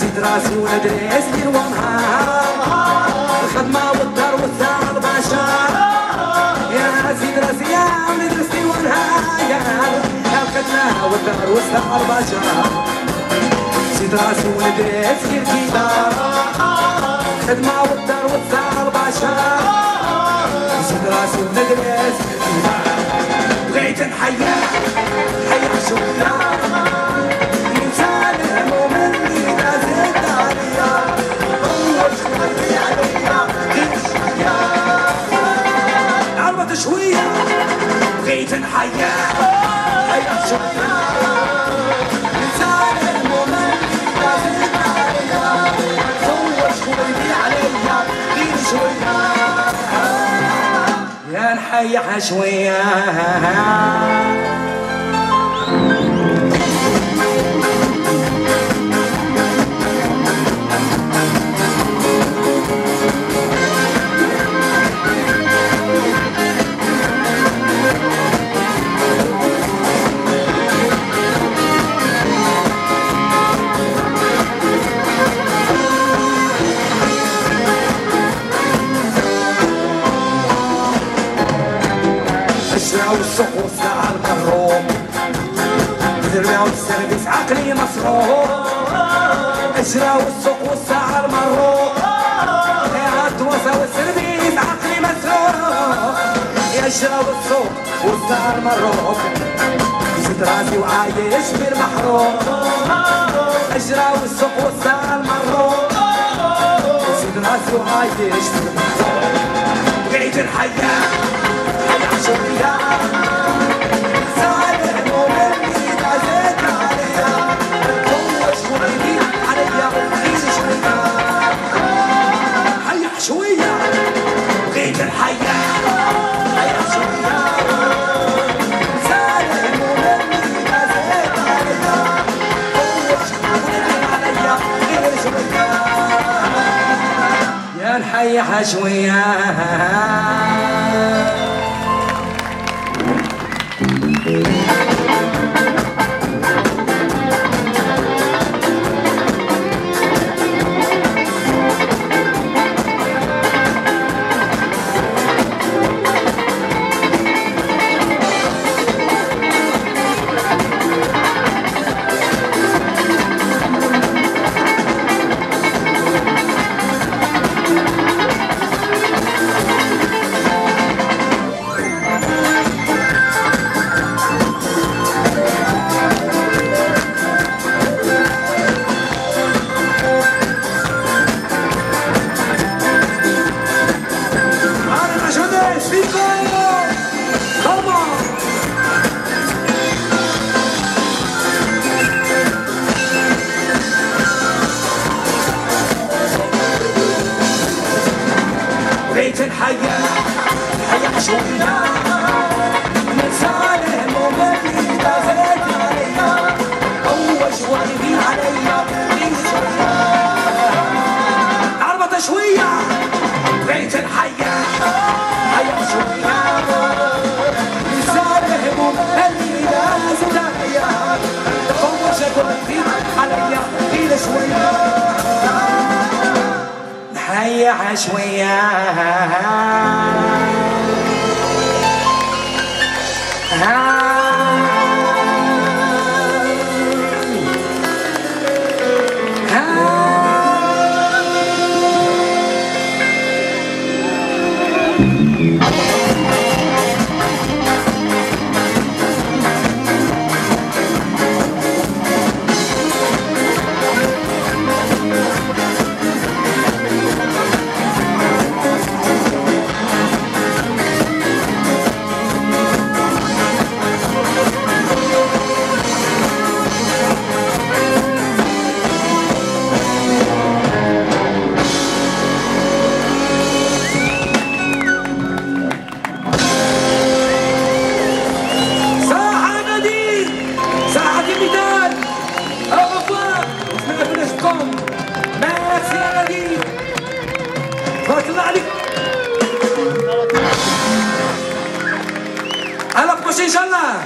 نسيت راسي وندري اسمي ونهار الخدمة والدار والثار بشر يا نسيت راسي يا ندرسي ونهار الخدمة والدار والثار بشر نسيت راسي وندري اسمي الكبار الخدمة والدار والثار بشر نسيت راسي وندري اسمي الكبار بغيت نحيا يا نحيا شوية الشراء والسوق والساعة الكروم الربيع والسيرفيس عقلي مصروف الشراء والسوق والساعة المروق يا الدواسة والسيرفيس عقلي مسروق يا الشراء والسوق والساعة المروق زيد راسي وعايش في المحروق. الشراء والسوق والساعة المروق زيد راسي وعايش في المحروق. بقيت الحياة. يا نحيح شوية. بيت ريح ميرسي يا نادي بارك الله عليك. على إن شاء الله.